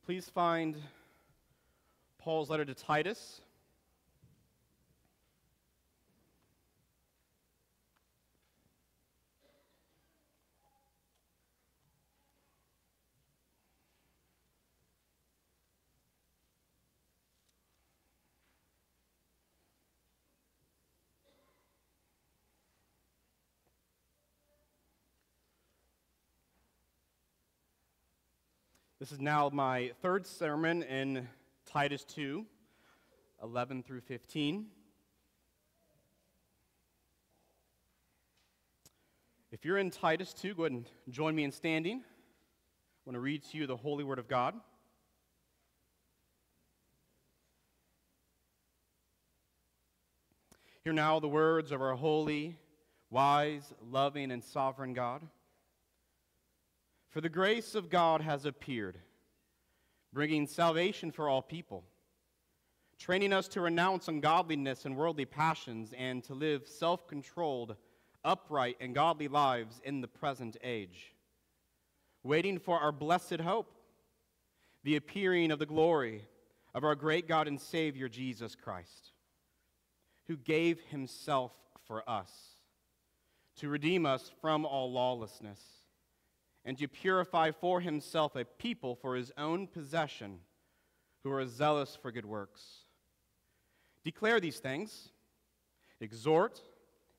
Well, please find Paul's letter to Titus. This is now my third sermon in Titus 2, 11 through 15. If you're in Titus 2, go ahead and join me in standing. I want to read to you the Holy Word of God. Hear now the words of our holy, wise, loving, and sovereign God. For the grace of God has appeared, bringing salvation for all people, training us to renounce ungodliness and worldly passions and to live self controlled, upright, and godly lives in the present age, waiting for our blessed hope, the appearing of the glory of our great God and Savior Jesus Christ, who gave himself for us to redeem us from all lawlessness and to purify for himself a people for his own possession who are zealous for good works. Declare these things, exhort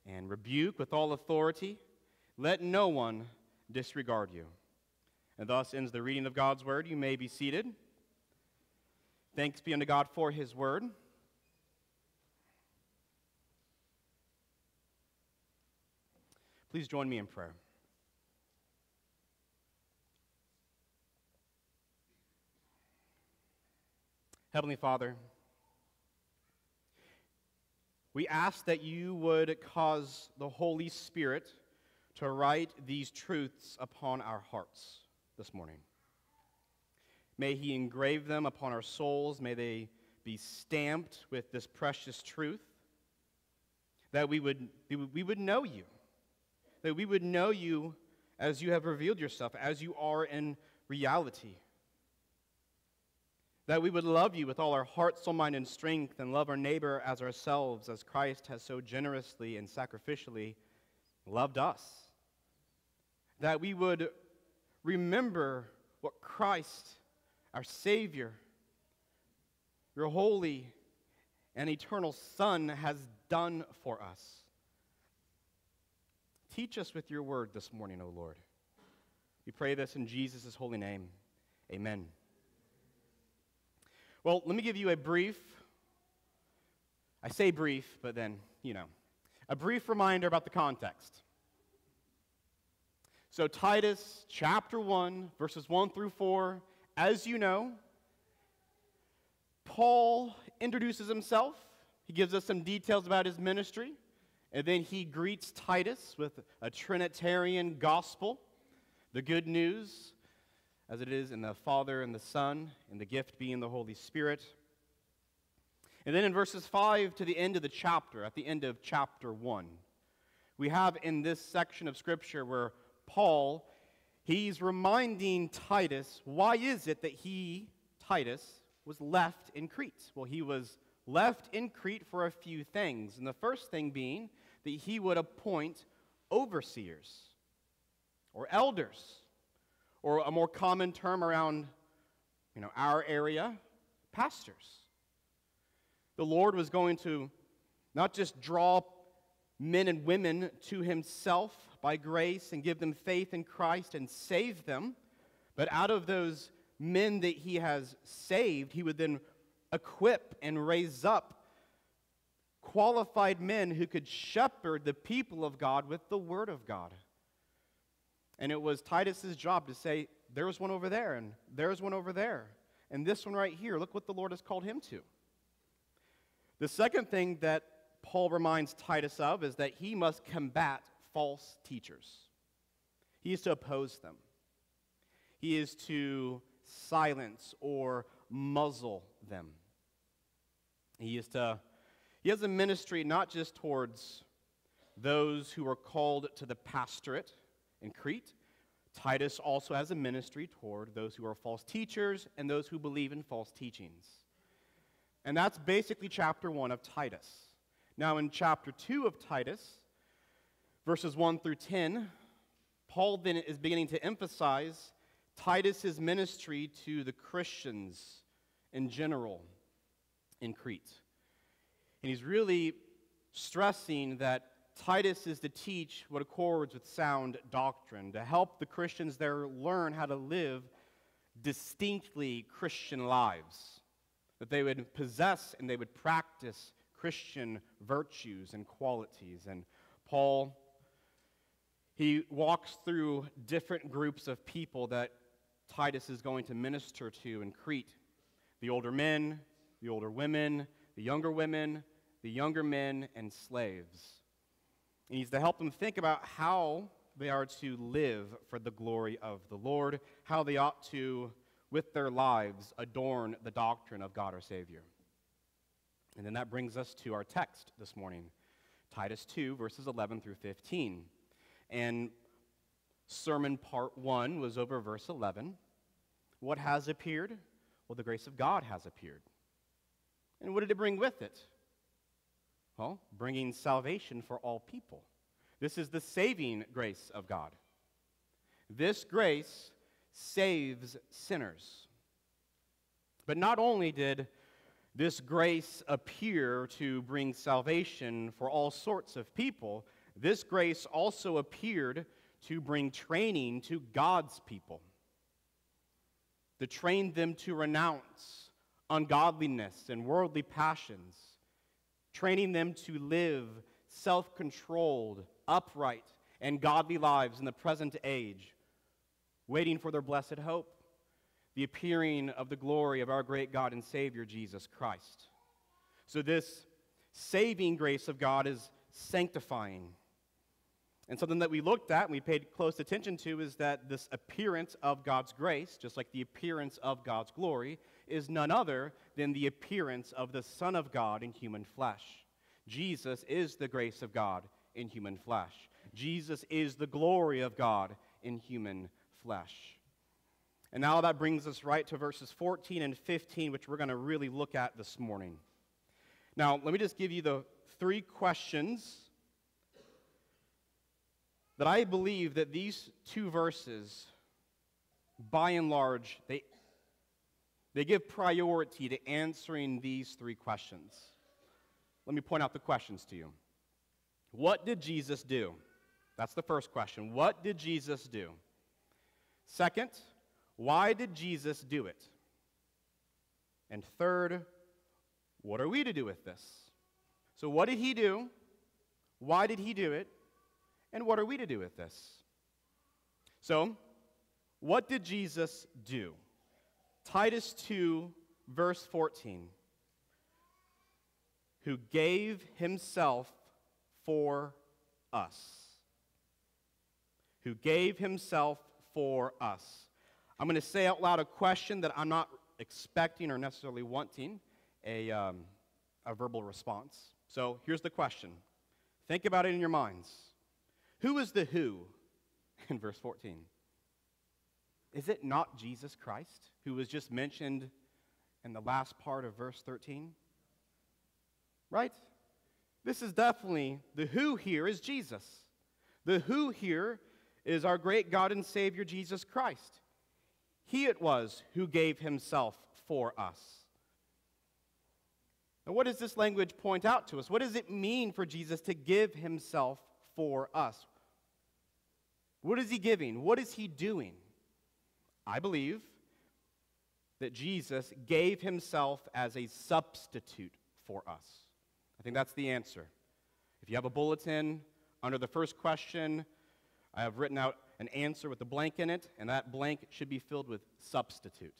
and rebuke with all authority. Let no one disregard you. And thus ends the reading of God's word. You may be seated. Thanks be unto God for his word. Please join me in prayer. Heavenly Father, we ask that you would cause the Holy Spirit to write these truths upon our hearts this morning. May He engrave them upon our souls. May they be stamped with this precious truth. That we would, we would know you. That we would know you as you have revealed yourself, as you are in reality that we would love you with all our heart, soul, mind, and strength, and love our neighbor as ourselves, as Christ has so generously and sacrificially loved us. That we would remember what Christ, our Savior, your holy and eternal Son, has done for us. Teach us with your word this morning, O Lord. We pray this in Jesus' holy name. Amen. Well, let me give you a brief, I say brief, but then, you know, a brief reminder about the context. So, Titus chapter 1, verses 1 through 4, as you know, Paul introduces himself. He gives us some details about his ministry. And then he greets Titus with a Trinitarian gospel, the good news as it is in the Father and the Son, and the gift being the Holy Spirit. And then in verses 5 to the end of the chapter, at the end of chapter 1, we have in this section of Scripture where Paul, he's reminding Titus, why is it that he, Titus, was left in Crete? Well, he was left in Crete for a few things. And the first thing being that he would appoint overseers or elders or a more common term around you know, our area, pastors. The Lord was going to not just draw men and women to himself by grace and give them faith in Christ and save them, but out of those men that he has saved, he would then equip and raise up qualified men who could shepherd the people of God with the word of God. And it was Titus's job to say, there's one over there, and there's one over there, and this one right here. Look what the Lord has called him to. The second thing that Paul reminds Titus of is that he must combat false teachers. He is to oppose them. He is to silence or muzzle them. He is to he has a ministry not just towards those who are called to the pastorate in Crete, Titus also has a ministry toward those who are false teachers and those who believe in false teachings. And that's basically chapter 1 of Titus. Now, in chapter 2 of Titus, verses 1 through 10, Paul then is beginning to emphasize Titus's ministry to the Christians in general in Crete. And he's really stressing that Titus is to teach what accords with sound doctrine, to help the Christians there learn how to live distinctly Christian lives, that they would possess and they would practice Christian virtues and qualities. And Paul, he walks through different groups of people that Titus is going to minister to in Crete the older men, the older women, the younger women, the younger men, and slaves. And needs to help them think about how they are to live for the glory of the Lord, how they ought to, with their lives, adorn the doctrine of God our Savior. And then that brings us to our text this morning Titus 2, verses 11 through 15. And sermon part 1 was over verse 11. What has appeared? Well, the grace of God has appeared. And what did it bring with it? Well, bringing salvation for all people. This is the saving grace of God. This grace saves sinners. But not only did this grace appear to bring salvation for all sorts of people, this grace also appeared to bring training to God's people, to train them to renounce ungodliness and worldly passions, training them to live self controlled, upright, and godly lives in the present age, waiting for their blessed hope, the appearing of the glory of our great God and Savior, Jesus Christ. So, this saving grace of God is sanctifying. And something that we looked at and we paid close attention to is that this appearance of God's grace, just like the appearance of God's glory, is none other than the appearance of the Son of God in human flesh. Jesus is the grace of God in human flesh. Jesus is the glory of God in human flesh. And now that brings us right to verses 14 and 15, which we're going to really look at this morning. Now, let me just give you the three questions that I believe that these two verses, by and large, they, they give priority to answering these three questions. Let me point out the questions to you. What did Jesus do? That's the first question. What did Jesus do? Second, why did Jesus do it? And third, what are we to do with this? So, what did he do? Why did he do it? And what are we to do with this? So, what did Jesus do? Titus 2, verse 14. Who gave himself for us. Who gave himself for us. I'm going to say out loud a question that I'm not expecting or necessarily wanting a, um, a verbal response. So here's the question think about it in your minds. Who is the who in verse 14? Is it not Jesus Christ who was just mentioned in the last part of verse 13? Right? This is definitely the who here is Jesus. The who here is our great God and Savior Jesus Christ. He it was who gave himself for us. Now, what does this language point out to us? What does it mean for Jesus to give himself for us? What is he giving? What is he doing? I believe that Jesus gave himself as a substitute for us. I think that's the answer. If you have a bulletin under the first question, I have written out an answer with a blank in it, and that blank should be filled with substitute.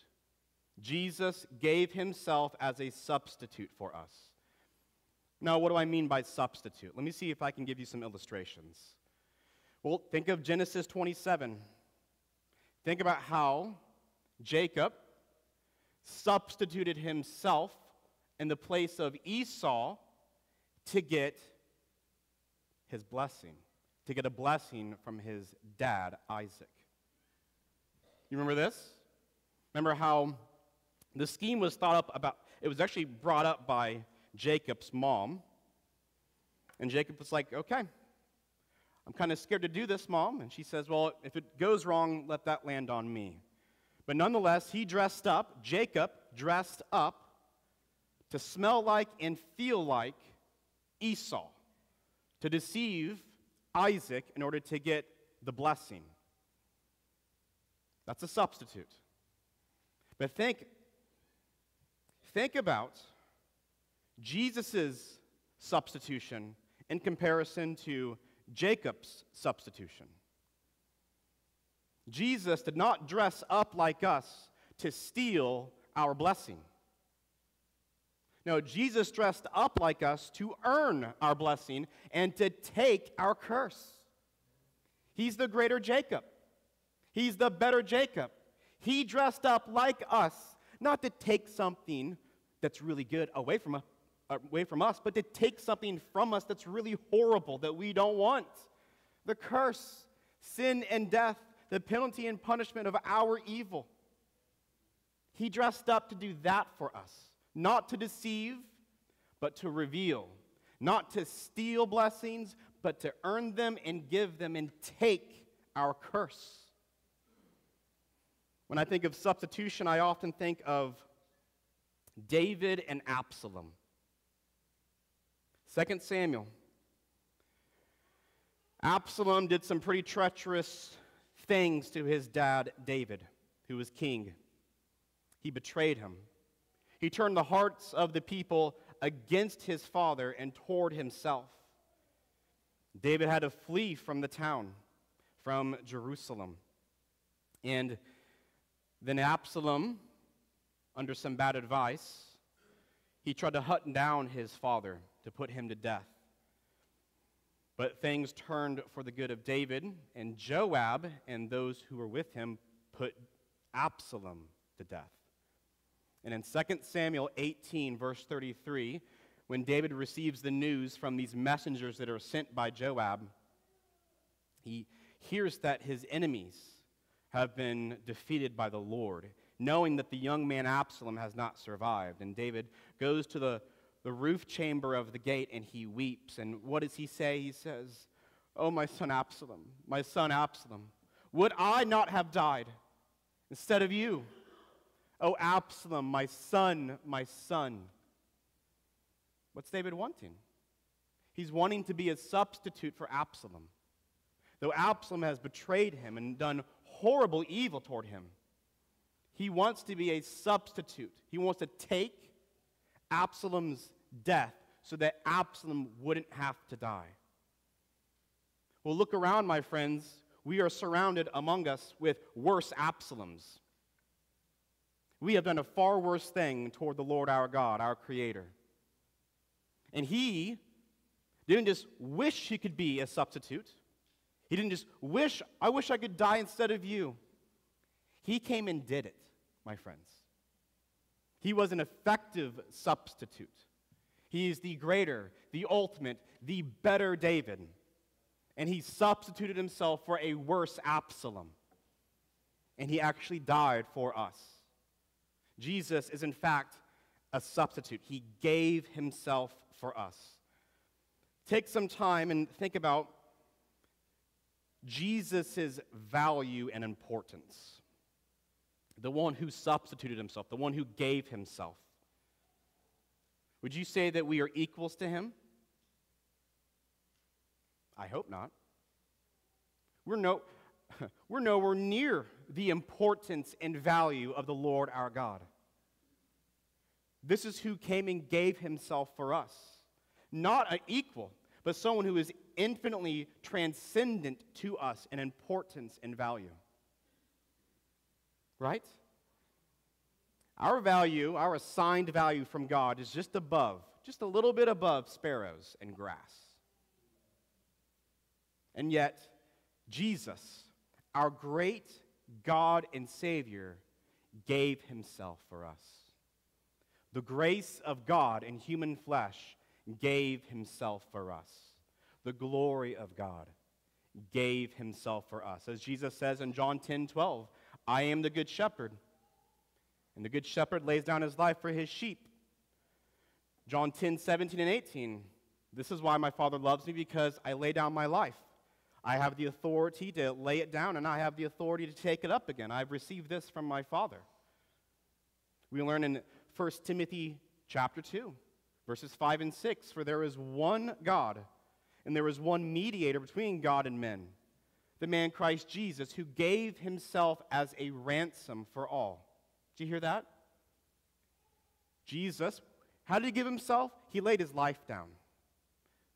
Jesus gave himself as a substitute for us. Now, what do I mean by substitute? Let me see if I can give you some illustrations. Well, think of Genesis 27. Think about how Jacob substituted himself in the place of Esau to get his blessing, to get a blessing from his dad, Isaac. You remember this? Remember how the scheme was thought up about, it was actually brought up by Jacob's mom. And Jacob was like, okay, I'm kind of scared to do this, mom. And she says, well, if it goes wrong, let that land on me. But nonetheless, he dressed up, Jacob dressed up to smell like and feel like Esau, to deceive Isaac in order to get the blessing. That's a substitute. But think, think about Jesus' substitution in comparison to Jacob's substitution. Jesus did not dress up like us to steal our blessing. No, Jesus dressed up like us to earn our blessing and to take our curse. He's the greater Jacob. He's the better Jacob. He dressed up like us, not to take something that's really good away from, us, Uh, away from us, but to take something from us that's really horrible that we don't want. The curse, sin, and death, the penalty and punishment of our evil. He dressed up to do that for us, not to deceive, but to reveal, not to steal blessings, but to earn them and give them and take our curse. When I think of substitution, I often think of David and Absalom. 2 Samuel. Absalom did some pretty treacherous things to his dad, David, who was king. He betrayed him. He turned the hearts of the people against his father and toward himself. David had to flee from the town, from Jerusalem. And then Absalom, under some bad advice, he tried to hunt down his father to put him to death. But things turned for the good of David, and Joab and those who were with him put Absalom to death. And in 2 Samuel 18, verse 33, when David receives the news from these messengers that are sent by Joab, he hears that his enemies have been defeated by the Lord, knowing that the young man Absalom has not survived. And David goes to the, the roof chamber of the gate and he weeps. And what does he say? He says, Oh, my son Absalom, my son Absalom, would I not have died instead of you? Oh, Absalom, my son, my son. What's David wanting? He's wanting to be a substitute for Absalom. Though Absalom has betrayed him and done horrible evil toward him. He wants to be a substitute. He wants to take Absalom's death so that Absalom wouldn't have to die. Well, look around, my friends. We are surrounded among us with worse Absaloms. We have done a far worse thing toward the Lord our God, our Creator. And He didn't just wish He could be a substitute, he didn't just wish, I wish I could die instead of you. He came and did it, my friends. He was an effective substitute. He is the greater, the ultimate, the better David. And he substituted himself for a worse Absalom. And he actually died for us. Jesus is, in fact, a substitute. He gave himself for us. Take some time and think about Jesus' value and importance. The one who substituted himself, the one who gave himself. Would you say that we are equals to him? I hope not. We're, no, we're nowhere near the importance and value of the Lord our God. This is who came and gave himself for us. Not an equal, but someone who is infinitely transcendent to us in importance and value. Right? Our value, our assigned value from God, is just above, just a little bit above sparrows and grass. And yet, Jesus, our great God and Savior, gave himself for us. The grace of God in human flesh gave himself for us. The glory of God gave himself for us. As Jesus says in John 10 12, I am the good shepherd, and the good shepherd lays down his life for his sheep. John 10, 17, and 18. This is why my Father loves me, because I lay down my life. I have the authority to lay it down, and I have the authority to take it up again. I've received this from my Father. We learn in 1 Timothy chapter 2, verses 5 and 6 For there is one God, and there is one mediator between God and men, the man Christ Jesus, who gave himself as a ransom for all. Did you hear that? Jesus, how did he give himself? He laid his life down.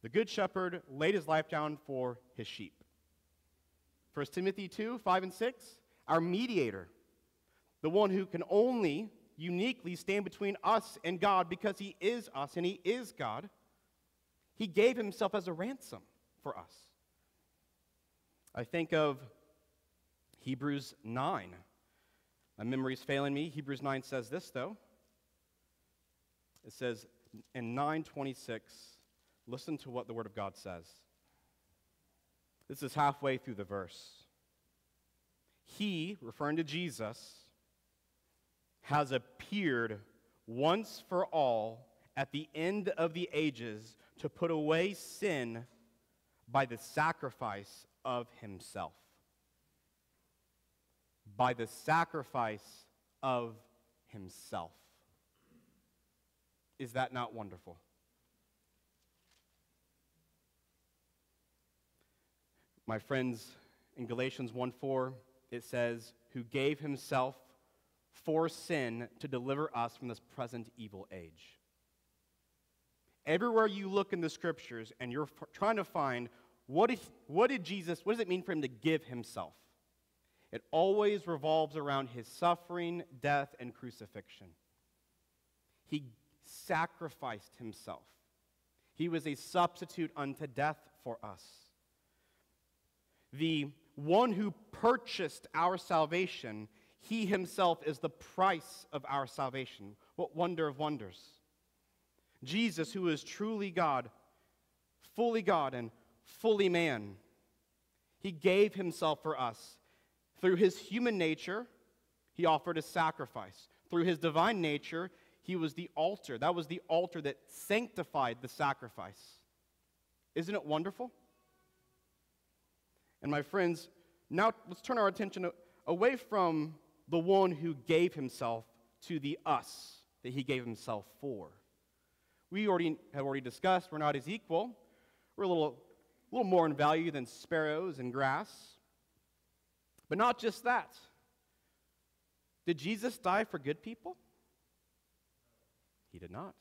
The good shepherd laid his life down for his sheep. 1 Timothy 2 5 and 6, our mediator, the one who can only uniquely stand between us and God because he is us and he is God. He gave himself as a ransom for us. I think of Hebrews 9. My memory is failing me. Hebrews 9 says this, though. It says in 926, listen to what the Word of God says. This is halfway through the verse. He, referring to Jesus, has appeared once for all at the end of the ages to put away sin by the sacrifice of himself. By the sacrifice of himself. Is that not wonderful? My friends, in Galatians 1 4, it says, Who gave himself for sin to deliver us from this present evil age. Everywhere you look in the scriptures and you're trying to find what what did Jesus, what does it mean for him to give himself? It always revolves around his suffering, death, and crucifixion. He sacrificed himself. He was a substitute unto death for us the one who purchased our salvation, he himself is the price of our salvation. What wonder of wonders. Jesus, who is truly God, fully God and fully man, he gave himself for us. Through his human nature, he offered a sacrifice. Through his divine nature, he was the altar. That was the altar that sanctified the sacrifice. Isn't it wonderful? And my friends, now let's turn our attention away from the one who gave himself to the us that he gave himself for. We already have already discussed we're not his equal. We're a little, a little more in value than sparrows and grass. But not just that. Did Jesus die for good people? He did not.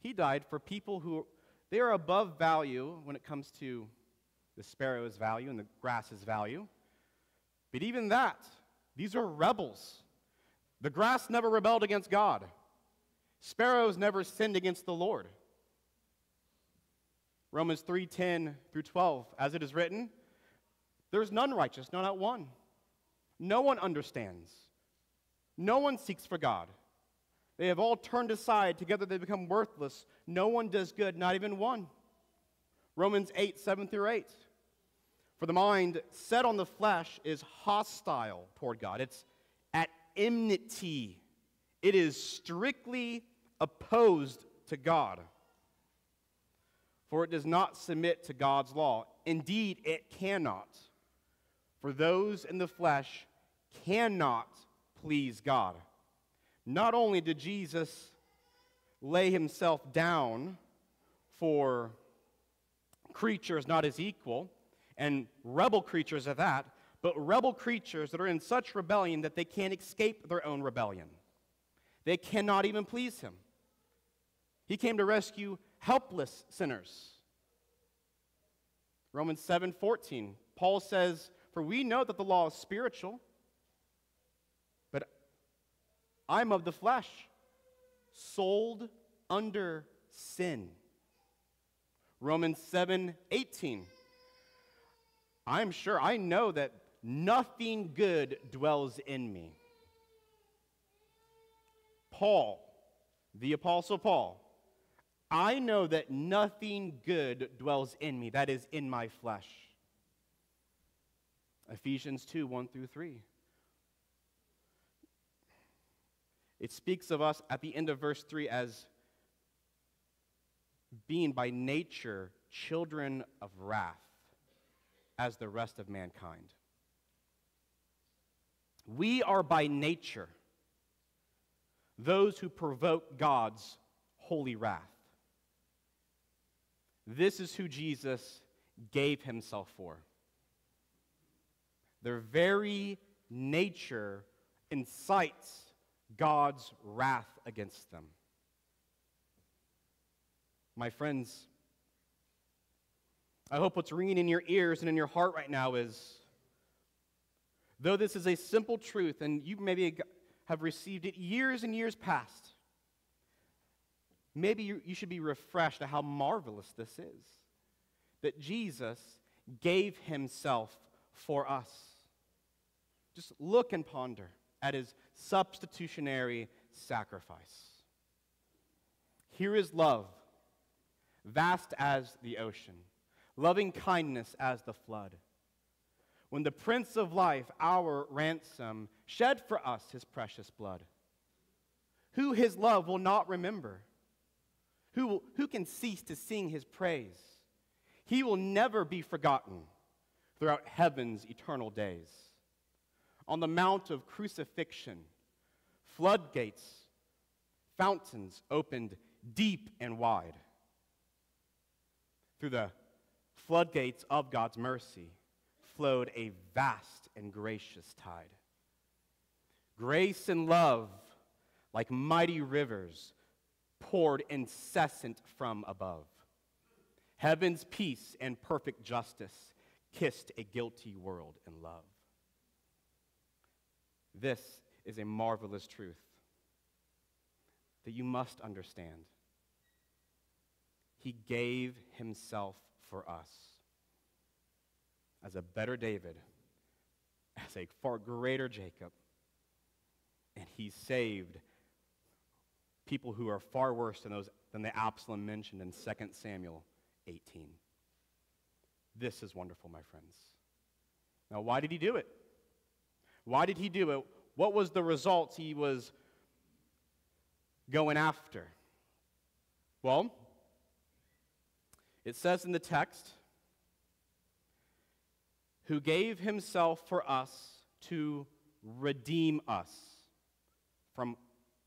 He died for people who they are above value when it comes to the sparrow's value and the grass's value. But even that, these are rebels. The grass never rebelled against God. Sparrows never sinned against the Lord. Romans 3:10 through 12, as it is written, there is none righteous, no not one. No one understands. No one seeks for God. They have all turned aside, together they become worthless. No one does good, not even one. Romans 8, 7 through 8. For the mind set on the flesh is hostile toward God, it's at enmity, it is strictly opposed to God. For it does not submit to God's law. Indeed, it cannot. For those in the flesh cannot please God. Not only did Jesus lay himself down for creatures not his equal, and rebel creatures at that, but rebel creatures that are in such rebellion that they can't escape their own rebellion. They cannot even please him. He came to rescue helpless sinners. Romans 7:14. Paul says, "For we know that the law is spiritual, but I'm of the flesh, sold under sin." Romans 7:18. I'm sure, I know that nothing good dwells in me. Paul, the Apostle Paul, I know that nothing good dwells in me, that is, in my flesh. Ephesians 2 1 through 3. It speaks of us at the end of verse 3 as being by nature children of wrath as the rest of mankind. We are by nature those who provoke God's holy wrath. This is who Jesus gave himself for. Their very nature incites God's wrath against them. My friends, I hope what's ringing in your ears and in your heart right now is though this is a simple truth and you maybe have received it years and years past, maybe you, you should be refreshed at how marvelous this is that Jesus gave himself for us. Just look and ponder at his substitutionary sacrifice. Here is love, vast as the ocean, loving kindness as the flood. When the Prince of Life, our ransom, shed for us his precious blood, who his love will not remember? Who, will, who can cease to sing his praise? He will never be forgotten throughout heaven's eternal days. On the Mount of Crucifixion, floodgates, fountains opened deep and wide. Through the floodgates of God's mercy flowed a vast and gracious tide. Grace and love, like mighty rivers, poured incessant from above. Heaven's peace and perfect justice kissed a guilty world in love. This is a marvelous truth that you must understand. He gave himself for us as a better David, as a far greater Jacob, and he saved people who are far worse than those than the Absalom mentioned in 2 Samuel 18. This is wonderful, my friends. Now, why did he do it? Why did he do it? What was the results he was going after? Well, it says in the text, who gave himself for us to redeem us from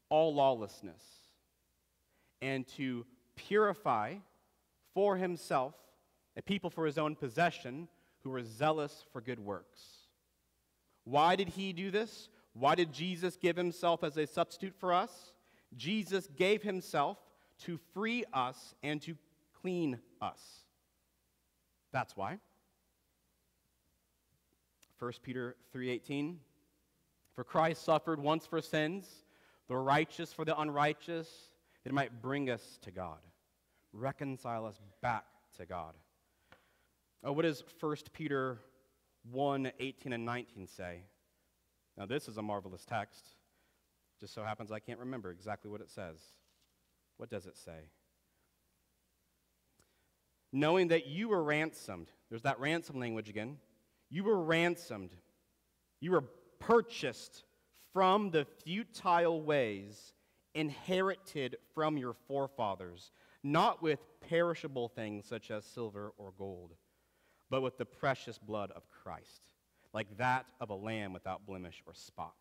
all lawlessness and to purify for himself a people for his own possession who were zealous for good works. Why did he do this? Why did Jesus give himself as a substitute for us? Jesus gave himself to free us and to clean us. That's why. 1 Peter 3:18 For Christ suffered once for sins, the righteous for the unrighteous, that it might bring us to God, reconcile us back to God. Oh, what does 1 Peter 1 18 and 19 say? Now, this is a marvelous text. Just so happens I can't remember exactly what it says. What does it say? Knowing that you were ransomed, there's that ransom language again. You were ransomed, you were purchased from the futile ways inherited from your forefathers, not with perishable things such as silver or gold, but with the precious blood of Christ, like that of a lamb without blemish or spot.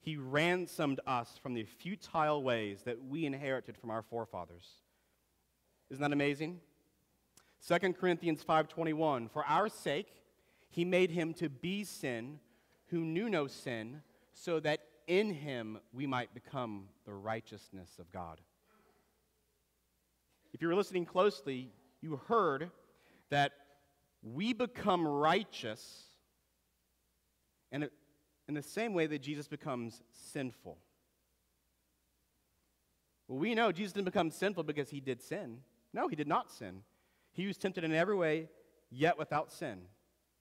He ransomed us from the futile ways that we inherited from our forefathers. Isn't that amazing? 2 Corinthians 5:21 For our sake he made him to be sin who knew no sin so that in him we might become the righteousness of God. If you were listening closely, you heard that we become righteous in, in the same way that Jesus becomes sinful. Well, we know Jesus didn't become sinful because he did sin. No, he did not sin. He was tempted in every way, yet without sin.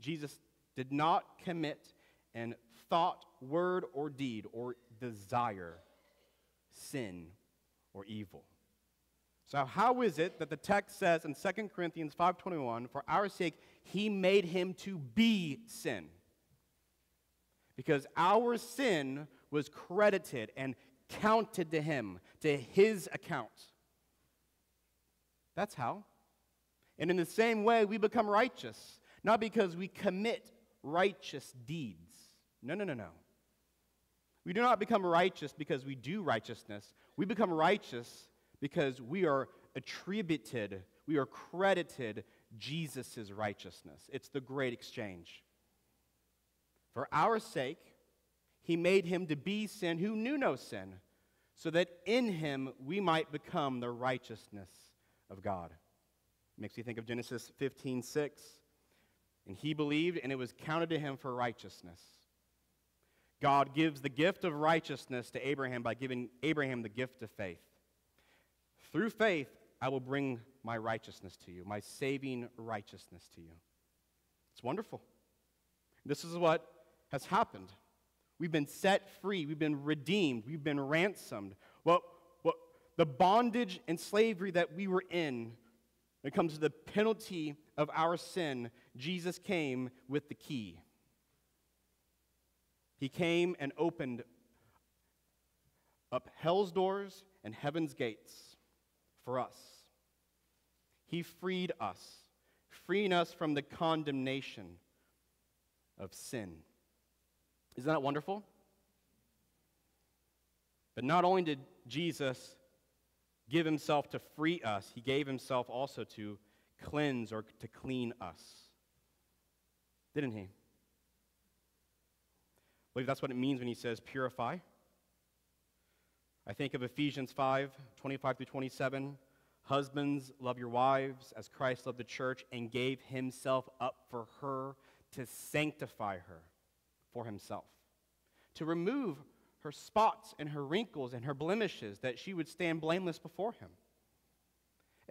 Jesus did not commit in thought, word, or deed, or desire sin or evil. So how is it that the text says in 2 Corinthians 5:21, "For our sake he made him to be sin. Because our sin was credited and counted to him, to his account. That's how. And in the same way, we become righteous, not because we commit righteous deeds. No, no, no, no. We do not become righteous because we do righteousness. We become righteous because we are attributed, we are credited Jesus' righteousness. It's the great exchange. For our sake, he made him to be sin who knew no sin, so that in him we might become the righteousness of God. Makes me think of Genesis 15 6. And he believed, and it was counted to him for righteousness. God gives the gift of righteousness to Abraham by giving Abraham the gift of faith. Through faith, I will bring my righteousness to you, my saving righteousness to you. It's wonderful. This is what has happened. We've been set free, we've been redeemed, we've been ransomed. What, what, the bondage and slavery that we were in, when it comes to the penalty of our sin, Jesus came with the key. He came and opened up hell's doors and heaven's gates for us. He freed us, freeing us from the condemnation of sin. Isn't that wonderful? But not only did Jesus give himself to free us, he gave himself also to cleanse or to clean us. Didn't he? Believe that's what it means when he says purify. I think of Ephesians 5 25 through 27. Husbands, love your wives as Christ loved the church and gave himself up for her to sanctify her for himself, to remove her spots and her wrinkles and her blemishes, that she would stand blameless before him.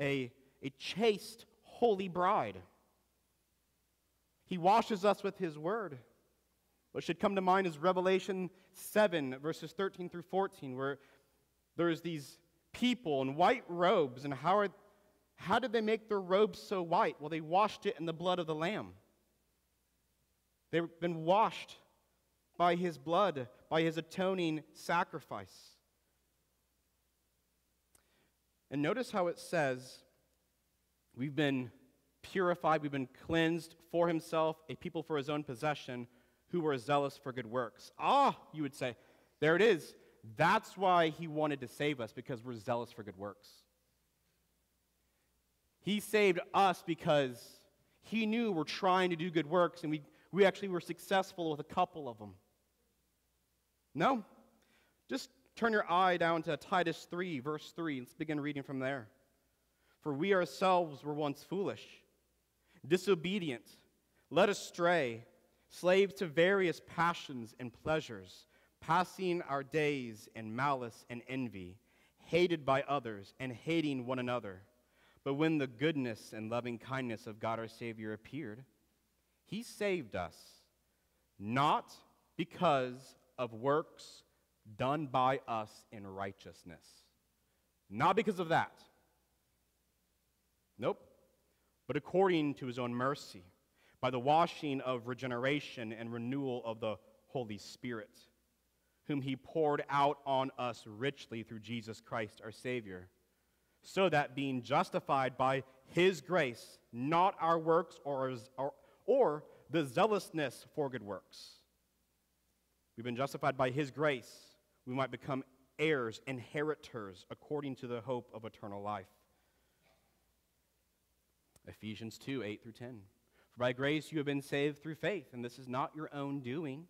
A, a chaste, holy bride. He washes us with his word. What should come to mind is Revelation 7, verses 13 through 14, where there's these people in white robes, and how, are, how did they make their robes so white? Well, they washed it in the blood of the Lamb. They've been washed by his blood, by his atoning sacrifice. And notice how it says, We've been purified, we've been cleansed for himself, a people for his own possession, who were zealous for good works. Ah, you would say, there it is. That's why he wanted to save us, because we're zealous for good works. He saved us because he knew we're trying to do good works, and we, we actually were successful with a couple of them. No. Just turn your eye down to Titus 3, verse 3. Let's begin reading from there. For we ourselves were once foolish, disobedient, led astray, slaves to various passions and pleasures passing our days in malice and envy, hated by others and hating one another. But when the goodness and loving kindness of God our Savior appeared, he saved us, not because of works done by us in righteousness. Not because of that. Nope. But according to his own mercy, by the washing of regeneration and renewal of the Holy Spirit whom he poured out on us richly through Jesus Christ our Savior, so that being justified by his grace, not our works or, or, or the zealousness for good works, we've been justified by his grace, we might become heirs, inheritors, according to the hope of eternal life. Ephesians 2 8 through 10. For by grace you have been saved through faith, and this is not your own doing.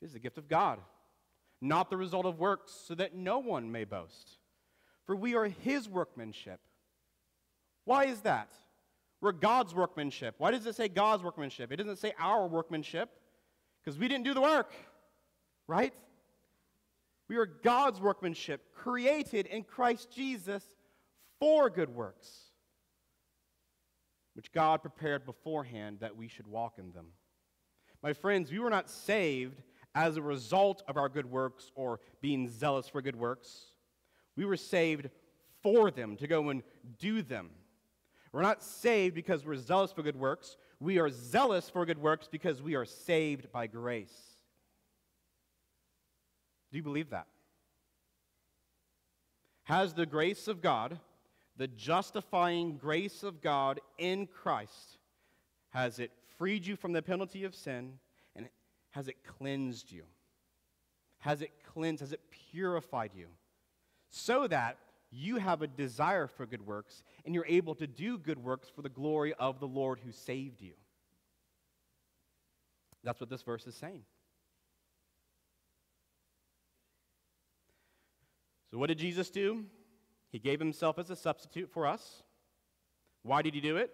It is the gift of God not the result of works, so that no one may boast. For we are his workmanship. Why is that? We're God's workmanship. Why does it say God's workmanship? It doesn't say our workmanship, because we didn't do the work, right? We are God's workmanship, created in Christ Jesus for good works, which God prepared beforehand that we should walk in them. My friends, we were not saved as a result of our good works or being zealous for good works. We were saved for them, to go and do them. We're not saved because we're zealous for good works. We are zealous for good works because we are saved by grace. Do you believe that? Has the grace of God, the justifying grace of God in Christ, has it freed you from the penalty of sin and has it cleansed you? Has it cleansed? Has it purified you? So that you have a desire for good works and you're able to do good works for the glory of the Lord who saved you. That's what this verse is saying. So, what did Jesus do? He gave himself as a substitute for us. Why did he do it?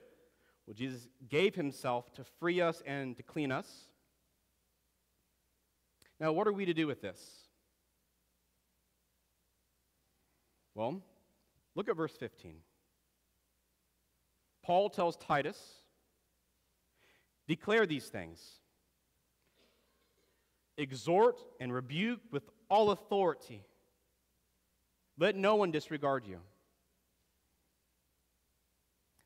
Well, Jesus gave himself to free us and to clean us. Now, what are we to do with this? Well, look at verse 15. Paul tells Titus, declare these things, exhort and rebuke with all authority. Let no one disregard you.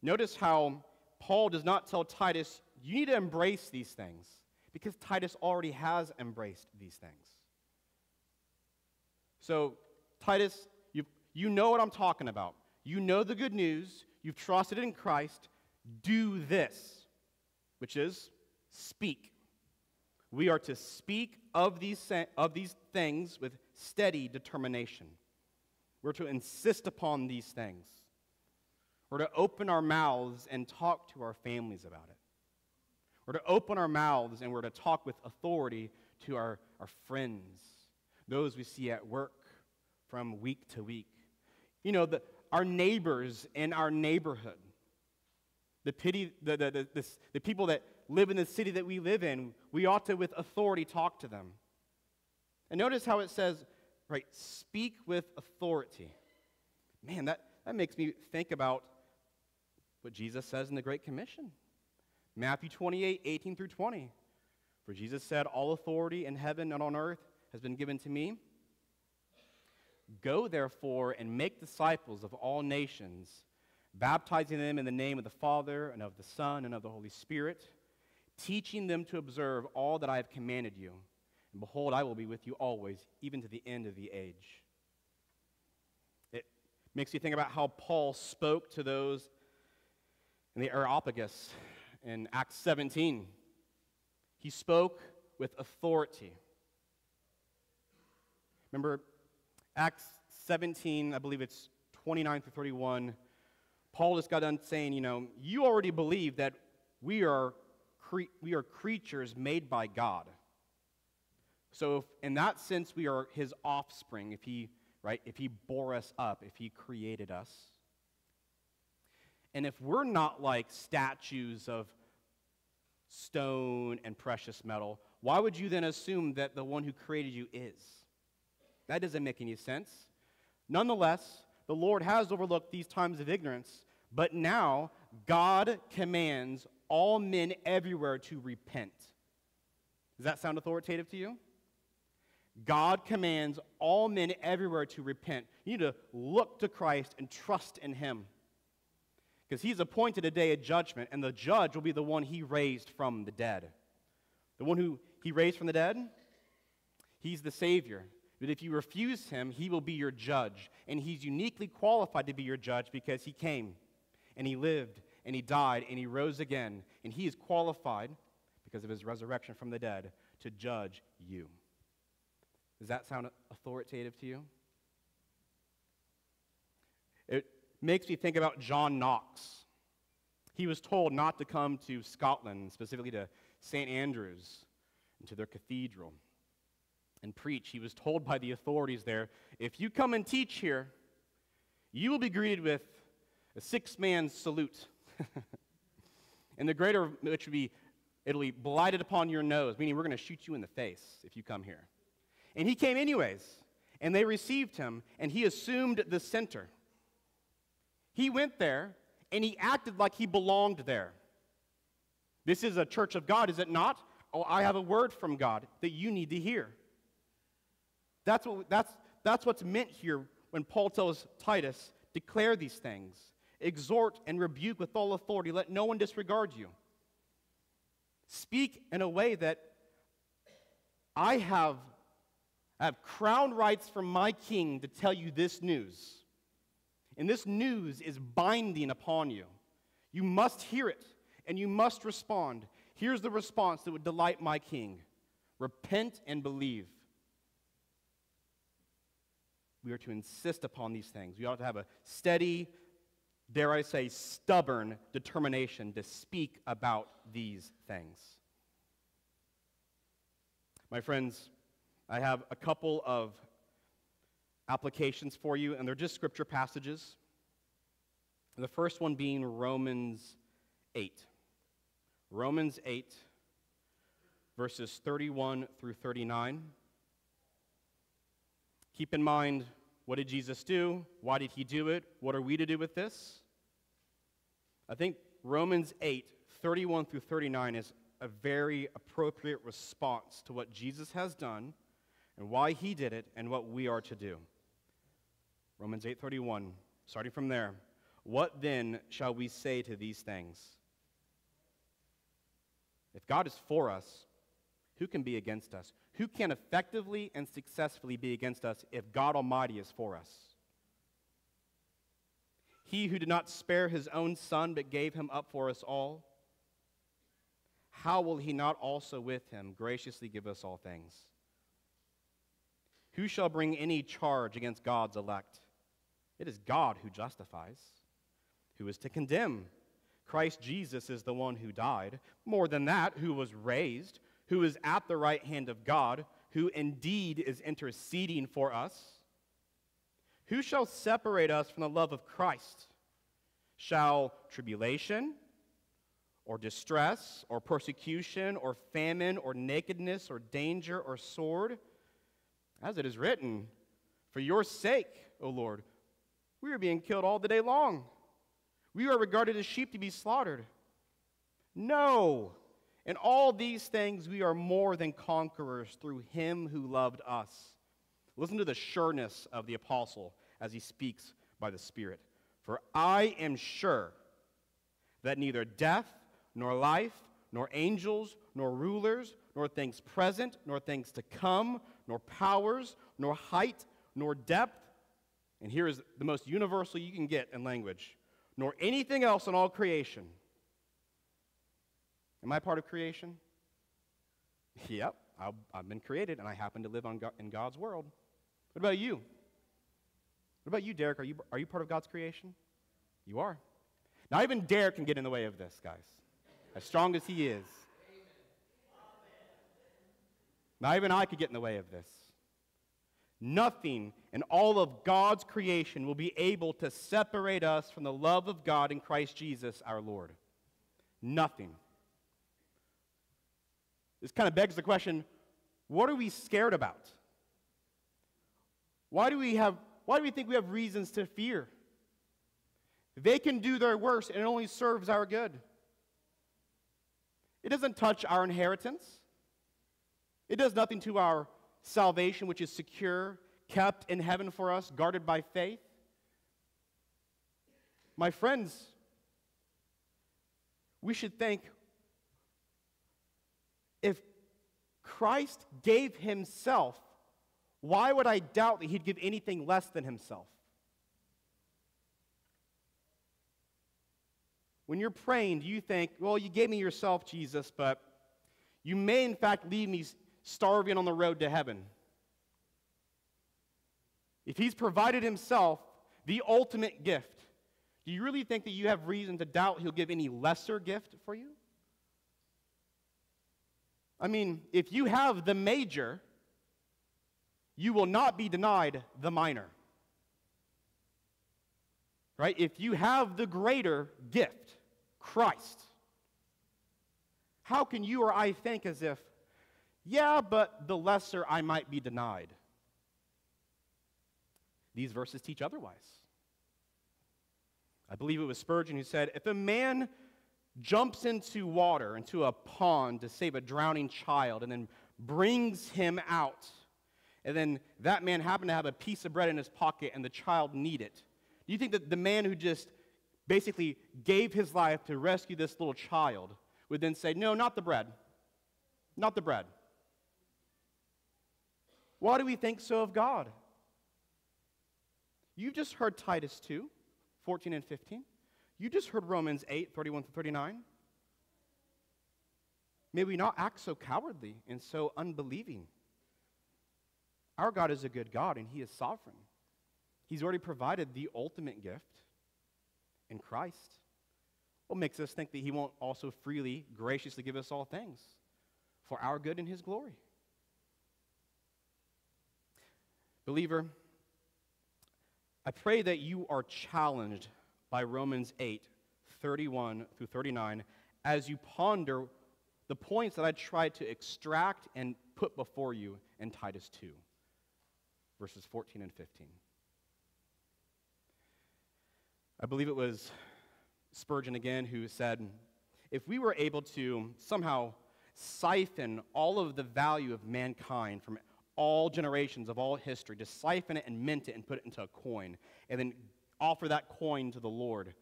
Notice how Paul does not tell Titus, you need to embrace these things, because Titus already has embraced these things. So, Titus, you, you know what I'm talking about. You know the good news. You've trusted in Christ. Do this, which is speak. We are to speak of these, of these things with steady determination. We're to insist upon these things. We're to open our mouths and talk to our families about it. We're to open our mouths and we're to talk with authority to our, our friends, those we see at work from week to week. You know, the, our neighbors in our neighborhood, the, pity, the, the, the, the, the people that live in the city that we live in, we ought to, with authority, talk to them. And notice how it says, right, speak with authority. Man, that, that makes me think about what Jesus says in the Great Commission. Matthew 28, 18 through 20. For Jesus said, All authority in heaven and on earth has been given to me. Go therefore and make disciples of all nations, baptizing them in the name of the Father and of the Son and of the Holy Spirit, teaching them to observe all that I have commanded you. And behold, I will be with you always, even to the end of the age. It makes you think about how Paul spoke to those in the Areopagus in Acts 17. He spoke with authority. Remember, Acts 17, I believe it's 29 through 31. Paul just got done saying, you know, you already believe that we are, cre- we are creatures made by God. So, if, in that sense, we are his offspring, if he, right, if he bore us up, if he created us. And if we're not like statues of stone and precious metal, why would you then assume that the one who created you is? That doesn't make any sense. Nonetheless, the Lord has overlooked these times of ignorance, but now God commands all men everywhere to repent. Does that sound authoritative to you? God commands all men everywhere to repent. You need to look to Christ and trust in Him. Because He's appointed a day of judgment, and the judge will be the one He raised from the dead. The one who He raised from the dead, He's the Savior. But if you refuse Him, He will be your judge. And He's uniquely qualified to be your judge because He came, and He lived, and He died, and He rose again. And He is qualified, because of His resurrection from the dead, to judge you. Does that sound authoritative to you? It makes me think about John Knox. He was told not to come to Scotland, specifically to St. Andrews and to their cathedral, and preach. He was told by the authorities there if you come and teach here, you will be greeted with a six man salute. and the greater which would be, it'll be blighted upon your nose, meaning we're going to shoot you in the face if you come here. And he came anyways, and they received him, and he assumed the center. He went there, and he acted like he belonged there. This is a church of God, is it not? Oh, I have a word from God that you need to hear. That's, what, that's, that's what's meant here when Paul tells Titus, declare these things, exhort, and rebuke with all authority. Let no one disregard you. Speak in a way that I have, I have crown rights from my king to tell you this news. And this news is binding upon you. You must hear it and you must respond. Here's the response that would delight my king repent and believe. We are to insist upon these things. We ought to have a steady, dare I say, stubborn determination to speak about these things. My friends, I have a couple of applications for you, and they're just scripture passages. The first one being Romans 8. Romans 8, verses 31 through 39. Keep in mind, what did Jesus do? Why did he do it? What are we to do with this? I think Romans 8, 31 through 39 is a very appropriate response to what Jesus has done and why he did it and what we are to do. Romans 8:31, starting from there. What then shall we say to these things? If God is for us, who can be against us? Who can effectively and successfully be against us if God Almighty is for us? He who did not spare his own son but gave him up for us all, how will he not also with him graciously give us all things? Who shall bring any charge against God's elect? It is God who justifies. Who is to condemn? Christ Jesus is the one who died. More than that, who was raised, who is at the right hand of God, who indeed is interceding for us. Who shall separate us from the love of Christ? Shall tribulation, or distress, or persecution, or famine, or nakedness, or danger, or sword? As it is written, For your sake, O Lord, we are being killed all the day long. We are regarded as sheep to be slaughtered. No. In all these things, we are more than conquerors through him who loved us. Listen to the sureness of the apostle as he speaks by the Spirit. For I am sure that neither death, nor life, nor angels, nor rulers, nor things present, nor things to come, nor powers, nor height, nor depth, and here is the most universal you can get in language nor anything else in all creation. Am I part of creation? Yep, I've been created and I happen to live on God, in God's world. What about you? What about you, Derek? Are you, are you part of God's creation? You are. Not even Derek can get in the way of this, guys. As strong as he is. Not even I could get in the way of this. Nothing in all of God's creation will be able to separate us from the love of God in Christ Jesus our Lord. Nothing. This kind of begs the question what are we scared about? Why do we have why do we think we have reasons to fear? They can do their worst and it only serves our good. It doesn't touch our inheritance. It does nothing to our salvation, which is secure, kept in heaven for us, guarded by faith. My friends, we should think if Christ gave himself, why would I doubt that he'd give anything less than himself? When you're praying, do you think, well, you gave me yourself, Jesus, but you may in fact leave me starving on the road to heaven. If he's provided himself the ultimate gift, do you really think that you have reason to doubt he'll give any lesser gift for you? I mean, if you have the major, you will not be denied the minor. Right? If you have the greater gift, Christ, how can you or I think as if yeah, but the lesser I might be denied. These verses teach otherwise. I believe it was Spurgeon who said, If a man jumps into water, into a pond to save a drowning child, and then brings him out, and then that man happened to have a piece of bread in his pocket and the child need it, do you think that the man who just basically gave his life to rescue this little child, would then say, No, not the bread. Not the bread. Why do we think so of God? You've just heard Titus 2, 14 and 15. You just heard Romans 8, 31 to 39. May we not act so cowardly and so unbelieving. Our God is a good God and He is sovereign. He's already provided the ultimate gift in Christ. What makes us think that He won't also freely, graciously give us all things for our good and His glory? Believer, I pray that you are challenged by Romans 8, 31 through 39 as you ponder the points that I tried to extract and put before you in Titus 2, verses 14 and 15. I believe it was Spurgeon again who said, if we were able to somehow siphon all of the value of mankind from all generations of all history, to siphon it and mint it and put it into a coin, and then offer that coin to the Lord,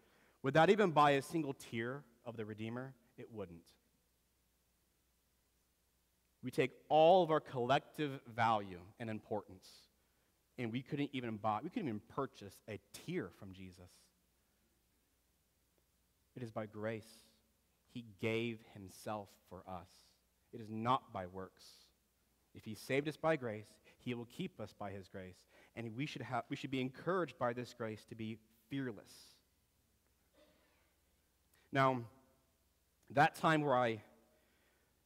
would that even buy a single tear of the Redeemer? It wouldn't. We take all of our collective value and importance, and we couldn't even buy, we couldn't even purchase a tear from Jesus. It is by grace. He gave himself for us. It is not by works. If he saved us by grace, he will keep us by his grace. And we should, have, we should be encouraged by this grace to be fearless. Now, that time where I,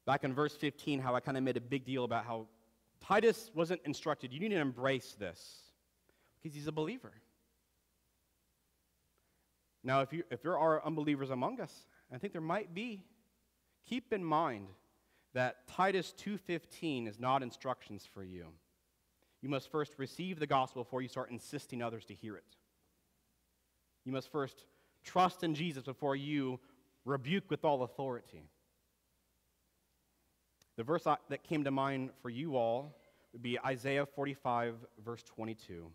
back in verse 15, how I kind of made a big deal about how Titus wasn't instructed, you need to embrace this because he's a believer. Now, if, you, if there are unbelievers among us, I think there might be, keep in mind that Titus 2:15 is not instructions for you. You must first receive the gospel before you start insisting others to hear it. You must first trust in Jesus before you rebuke with all authority. The verse that came to mind for you all would be Isaiah 45, verse 22.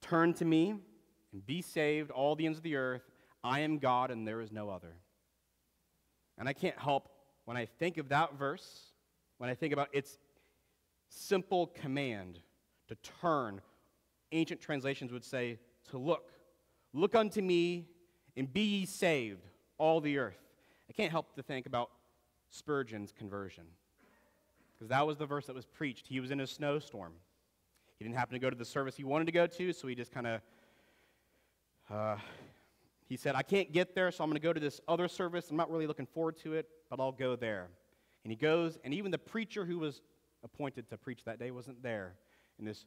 Turn to me and be saved, all the ends of the earth. I am God and there is no other. And I can't help when I think of that verse, when I think about its simple command to turn, ancient translations would say to look. Look unto me and be ye saved, all the earth. I can't help to think about Spurgeon's conversion because that was the verse that was preached. He was in a snowstorm. He didn't happen to go to the service he wanted to go to, so he just kind of uh, he said, I can't get there, so I'm going to go to this other service. I'm not really looking forward to it, but I'll go there. And he goes, and even the preacher who was appointed to preach that day wasn't there. And this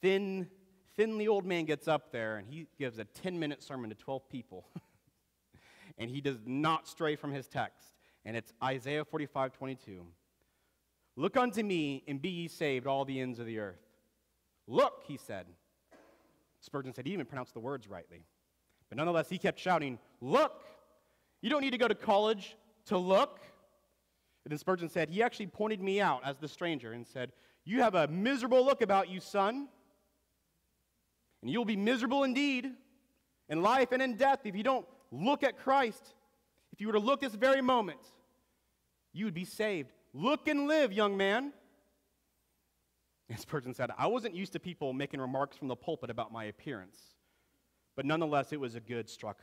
thin, thinly old man gets up there, and he gives a 10 minute sermon to 12 people. and he does not stray from his text. And it's Isaiah 45 22. Look unto me, and be ye saved, all the ends of the earth. Look, he said. Spurgeon said he even pronounced the words rightly. But nonetheless, he kept shouting, Look! You don't need to go to college to look. And then Spurgeon said, He actually pointed me out as the stranger and said, You have a miserable look about you, son. And you'll be miserable indeed in life and in death if you don't look at Christ. If you were to look this very moment, you would be saved. Look and live, young man. And Spurgeon said, I wasn't used to people making remarks from the pulpit about my appearance. But nonetheless, it was a good struck.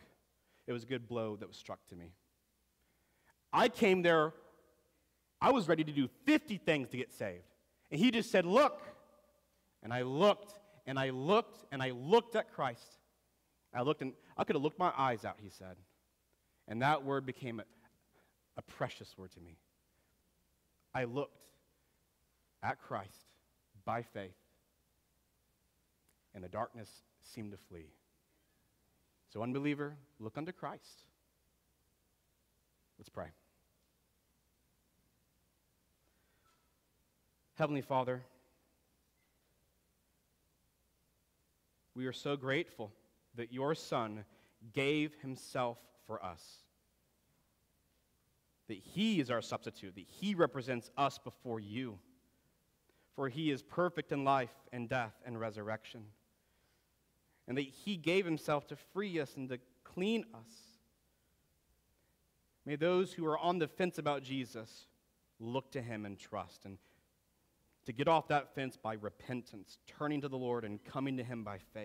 It was a good blow that was struck to me. I came there, I was ready to do 50 things to get saved. And he just said, Look. And I looked, and I looked, and I looked at Christ. I looked, and I could have looked my eyes out, he said. And that word became a, a precious word to me. I looked at Christ by faith, and the darkness seemed to flee. So, unbeliever, look unto Christ. Let's pray. Heavenly Father, we are so grateful that your Son gave himself for us. That he is our substitute, that he represents us before you. For he is perfect in life and death and resurrection and that he gave himself to free us and to clean us. May those who are on the fence about Jesus look to him and trust and to get off that fence by repentance, turning to the Lord and coming to him by faith.